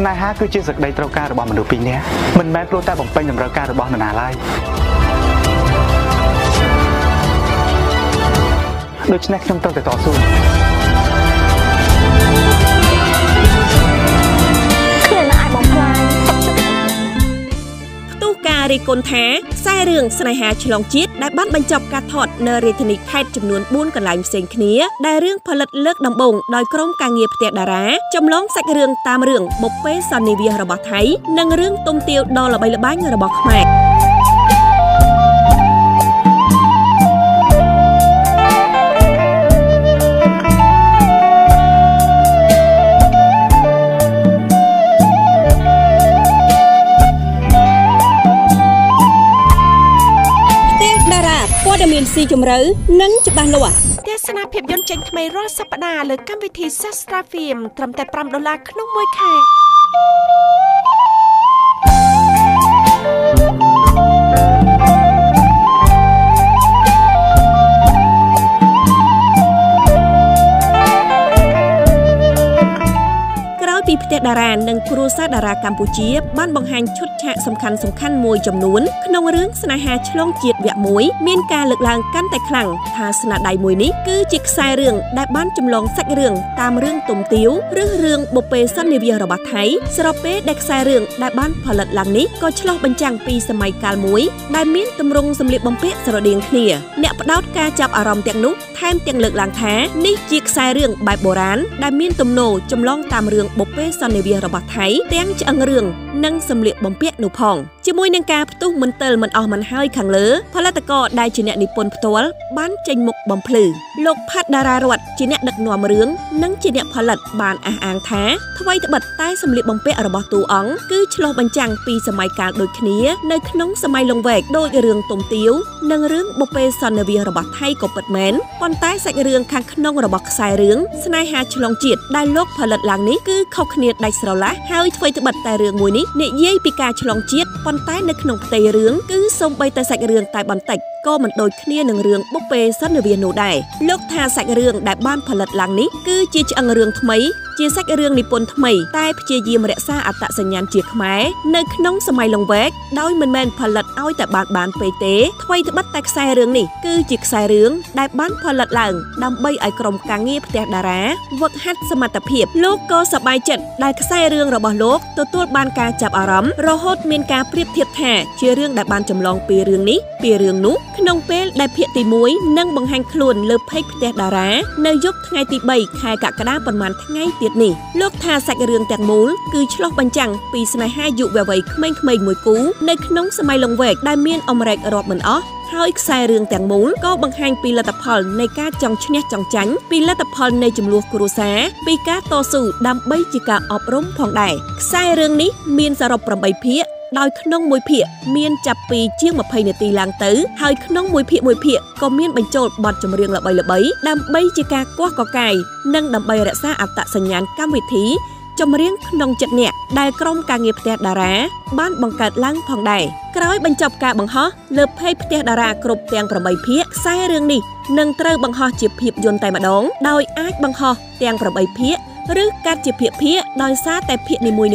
ស្នេហាគឺជាសេចក្តីត្រូវការរបស់មនុស្សពីរនាក់មិនមែនព្រោះតែបំពេញតម្រូវការរបស់នរណាឡើយដូច្នេះខ្ញុំត្រូវតែតស៊ូ ររីកគុណថាខ្សែរឿងស្នេហាឆ្លងជាតិដែលបានបញ្ចប់ការថតនៅរាជធានីខេត្តចំនួន4កន្លែងផ្សេងគ្នាដែលរឿងផលិតលើកដំបូងដោយក្រុមការងារផ្ទះតារាចម្លងសាច់រឿងតាមរឿងបុព្វេសន្និវាសរបស់ថៃនិងរឿងទុំទាវដ៏ល្បីល្បាញរបស់ខ្មែរ ត៌មានស៊ីជម្រៅនិងច្បាស់លាស់ទស្សនាភាពយន្តចេញថ្មីរាល់សប្តាហ៍លើកម្មវិធី Sastra Film ត្រឹមតែ5ដុល្លារក្នុងមួយខែ តារានិងគ្រួសារតារាកម្ពុជាបានបង្ហាញឈុតឆាកសំខាន់សំខាន់ៗមួយចំនួនក្នុងរឿងស្នេហាឆ្លងជាតិវគ្គ1មានការលើកឡើងកាន់តែខ្លាំងថាស្នាដៃមួយនេះគឺជាខ្សែរឿងដែលបានចម្លងសាច់រឿងតាមរឿងទុំទាវឬរឿងបុព្វេសន្និវាសរបស់ថៃស្របពេលដែលខ្សែរឿងដែលបានផលិតឡើងនេះក៏ឆ្លុះបញ្ចាំងពីសម័យកាលមួយដែលមានទម្រង់សម្លៀកបំពាក់ស្រដៀងគ្នាអ្នកផ្ដោតការចាប់អារម្មណ៍ទាំងនោះថែមទាំងលើកឡើងថានេះជាខ្សែរឿងបែបបុរាណដែលមានទំនោរចម្លងតាមរឿងបុព្វេសន្និវាសរបស់ថៃទាំងឆ្អឹងរឿងនិងសម្លៀកបំពាក់នោះផងជាមួយនឹងការផ្ទុះមិនទិលមិនអស់មិនហើយខាងលើផលិតករដែលជាអ្នកនិពន្ធផ្ទាល់បានចេញមុខបំភ្លឺលោកផាត់តារារត ជាអ្នកដឹកនាំរឿងនិងជាអ្នកផលិតបានអះអាងថាថ្មីត្បិតតែសម្លៀកបំពាក់របស់តួអង្គគឺឆ្លុះបញ្ចាំងពីសម័យកាលដូចគ្នានៅក្នុងសម័យលង្វែកដូចរឿងទុំទាវនិងរឿងបុព្វេសន្និវាសរបស់ថៃក៏ពិតមែនប៉ុន្តែសាច់រឿងខាងក្នុងរបស់ខ្សែរឿងស្នេហាឆ្លងជាតិដែលលោកផលិតឡើងនេះគឺខុសគ្នាដាច់ស្រឡះហើយថ្មីត្បិតតែរឿងមួយនេះនិយាយពីការឆ្លងជាតិប៉ុន្តែនៅក្នុងផ្ទៃរឿងគឺសូម្បីតែសាច់រឿងតែបន្តិចក៏មិនដូចគ្នានឹងរឿងបុព្វេសន្និវាសនោះដែរលោកថាសាច់រឿងដែលបានផលិតឡើងនេះគឺជាឆ្អឹងរឿងថ្មី ជាសាច់រឿងនិពន្ធថ្មីតែព្យាយាមរក្សាអត្តសញ្ញាណជាខ្មែរនៅក្នុងសម័យលង្វែកដោយមិនមែនផលិតឲ្យតែបានបានពេកទេថ្មីត្បិតតែខ្សែរឿងនេះគឺជាខ្សែរឿងដែលបានផលិតឡើងដើម្បីឲ្យក្រុមការងារផ្ទះតារាវឹកហាត់សមត្ថភាពលោកក៏សប្បាយចិត្តដែលខ្សែរឿងរបស់លោកទទួលបានការចាប់អារម្មណ៍រហូតមានការប្រៀបធៀបថាជារឿងដែលបានចម្លងពីរឿងនេះពីរឿងនោះក្នុងពេលដែលភាគទី1នឹងបង្ហាញខ្លួនលើផេកផ្ទះតារានៅយប់ថ្ងៃទី3ខែកក្កដាប៉ុន្មានថ្ងៃទៀតនេះលោកថាសាច់រឿងទាំងមូលគឺឆ្លុះបញ្ចាំងពីស្នេហាយុវវ័យក្មេងៗមួយគូនៅក្នុងសម័យលង្វែកដែលមានអមរែករាប់មិនអស់ហើយខ្សែរឿងទាំងមូលក៏បង្ហាញពីលទ្ធផលនៃការចង់ឈ្នះចង់ចាញ់ពីលទ្ធផលនៃចំនួនគ្រួសារពីការតស៊ូដើម្បីជាការអប់រំផងដែរខ្សែរឿងនេះមានសរុប8ភាគ ដោយក្នុងមួយភាគមានចាប់ពីជាង20នាទីឡើងទៅហើយក្នុងមួយភាគមួយភាគក៏មានបញ្ចូលបទចម្រៀងល្បីៗដើម្បីជាការគោះកកាយនិងដើម្បីរក្សាអត្តសញ្ញាណកម្មវិធីចម្រៀងក្នុងចិត្តអ្នកដែលក្រុមការងារផ្ទះតារាបានបង្កើតឡើងផងដែរក្រោយបញ្ចប់ការបង្ហោះលើเพจផ្ទះតារាគ្រប់ទាំង8ភាគខ្សែរឿងនេះនឹងត្រូវបង្ហោះជាភាពយន្តតែម្ដង ដោយអាចបង្ហោះទាំង8ភាគ ឬកាត់ជាភាគភាគដោយសារតែភាគនីមួយៗ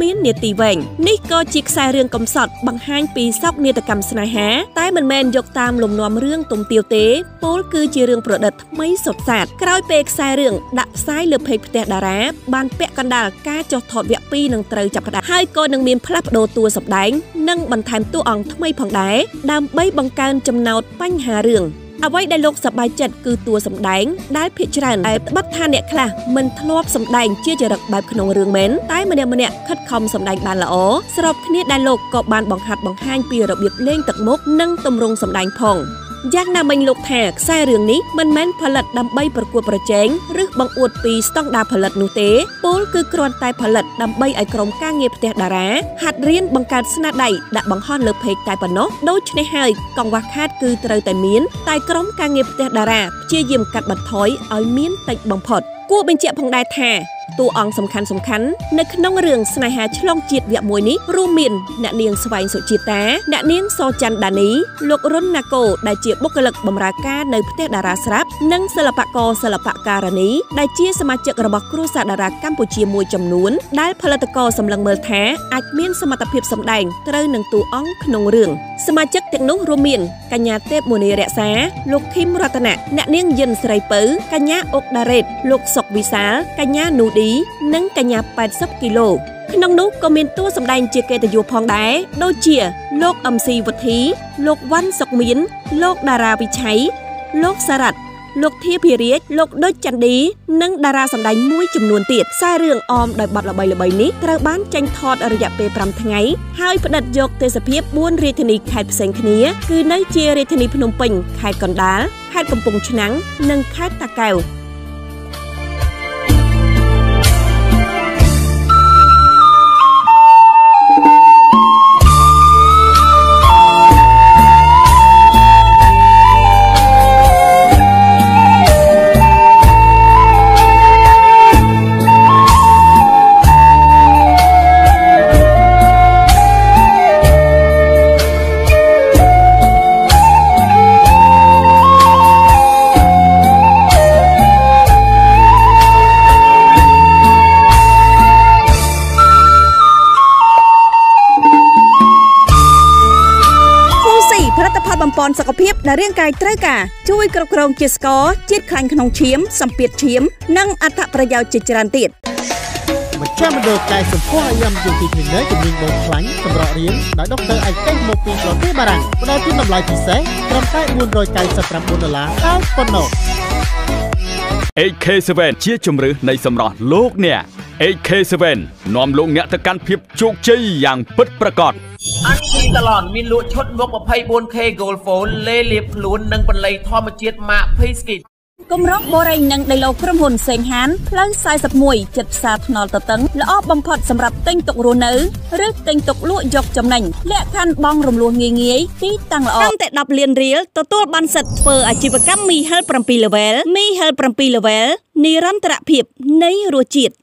មាននីតិវែងនេះក៏ជាខ្សែរឿងកំសត់បង្ហាញពីសោកនាដកម្មស្នេហា តែមិនមែនយកតាមលំនាំរឿងទុំទាវទេពលគឺជារឿងប្រឌិតថ្មីសុទ្ធសាធក្រោយពេលខ្សែរឿងដាក់ផ្សាយលើ page ផ្ទះតារាបានពាក់កណ្ដាលការចោះថតវគ្គ2នឹងត្រូវចាប់ផ្ដើមហើយក៏នឹងមានផ្លាស់ប្ដូរតួសម្ដែង និងបន្ថែមតួអង្គថ្មីផងដែរដើម្បីបង្កើនចំណោទបញ្ហារឿង អ្វីដែលលោកសប្បាយចិត្តគឺតួសម្ដែងដែលភាគច្រើនដែលត្បិតថាអ្នកខ្លះមិនធ្លាប់សម្ដែងជាចរិតបែបក្នុងរឿងមែនតែម្នាក់ម្នាក់ខិតខំសម្ដែងបានល្អស្របគ្នាដែលលោកក៏បានបង្ហាត់បង្ហាញពីរបៀបលេងទឹកមុខនិងទម្រង់សម្ដែងផង យ៉ាងណាមិញលោកថាខ្សែរឿងនេះមិនមែនផលិតដើម្បីប្រកួតប្រជែងឬបង្អួតពីស្តង់ដារផលិតនោះទេពោលគឺគ្រាន់តែផលិតដើម្បីឲ្យក្រុមការងារផ្ទះតារាហាត់រៀនបង្កើតស្នាដៃដាក់បង្ហោះលើเพจតែប៉ុណ្ណោះដូច្នេះហើយកង្វះខាតគឺត្រូវតែមានតែក្រុមការងារផ្ទះតារាព្យាយាមកាត់បន្ថយឲ្យមានតិចបំផុត គួរបញ្ជាក់ផងដែរថា តួអង្គសំខាន់សំខាន់ៗនៅក្នុងរឿងស្នេហាឆ្លងជាតិវគ្គមួយនេះរួមមានអ្នកនាងស្វែងសុជាតាអ្នកនាងសច័ន្ទដានីលោករុនណាកូដែលជាបុគ្គលិកបម្រើការនៅផ្ទះតារាស្រាប់និងសិល្បករសិល្បការនីដែលជាសមាជិករបស់គ្រួសារតារាកម្ពុជាមួយចំនួន ដែលផលិតករសម្លឹងមើលថាអាចមានសមត្ថភាពសម្ដែងត្រូវនឹងតួអង្គក្នុងរឿងសមាជិកទាំងនោះរួមមានកញ្ញាទេពមុនីរក្សាលោកឃីមរតនៈអ្នកនាងយិនស្រីពៅកញ្ញាអុកដារ៉េតលោកសុកវិសាលកញ្ញានូឌីនិងកញ្ញា80គីឡូក្នុងនោះក៏មានតួសម្ដែងជាកិត្តិយសផងដែរដូចជា លោកអឹមស៊ីវុធី លោកវ៉ាន់សុកមាន លោកតារាវិឆ័យលោកសារ៉ាត់លោកធាភិរាជលោកដុចចន្ទឌីនិងតារាសម្ដែងមួយចំនួនទៀតខ្សែរឿងអមដោយបទល្បីៗនេះត្រូវបានចេញថតរយៈពេល5ថ្ងៃហើយផ្តិតយកទេសភាព4រាជធានីខេត្តផ្សេងគ្នា គឺនៅជារាជធានីភ្នំពេញខេត្តកណ្ដាលខេត្តកំពង់ឆ្នាំងនិងខេត្តតាកែវ លិតផលបំពន់សុខភាពដែលរាងកាយត្រូវការជួយគ្រប់គ្រងជាតិស្ករជាតិខ្លាញ់ក្នុងឈាមសម្ពាធឈាម និងអត្ថប្រយោជន៍ជាច្រើនទៀតមជ្ឈមណ្ឌលកែសម្ផស្សអាយមយុគីគ្លីនិកជំនាញបូមខ្លាញ់សម្រក់រៀនដោយដុកទ័រឯកទេសមកពីប្រទេសបារាំងផ្ដល់ពីតម្លៃពិសេសត្រឹមតែ499ដុល្លារតែប៉ុណ្ណោះ 8K7 ជាជំរើសនៃសម្រស់លោកអ្នក 8K7 នាំលោកអ្នកទៅកាន់ភាពជោគជ័យយ៉ាងពិតប្រាកដ អានស៊ីសាឡនមានលក់ឈុតមុខ 24K Gold Phone លេលាបខ្លួននិងបន្លៃធម្មជាតិម៉ាក P-Skit គម្រោងបូរេងនិងដីឡូក្រុមហ៊ុនសេងហានផ្លូវ41ចិត្តផ្សារថ្នល់តតឹងល្អបំផុតសម្រាប់ទិញទុករស់នៅឬទិញទុកលក់យកចំណេញលក្ខខណ្ឌបង់រំលោះងាយងាយទីតាំងល្អតាំងតែ10លានរៀលទទួលបានសិទ្ធិធ្វើអាជីវកម្មមីហិល7 level មីហិល7 level និរន្តរភាពនៃរសជាតិ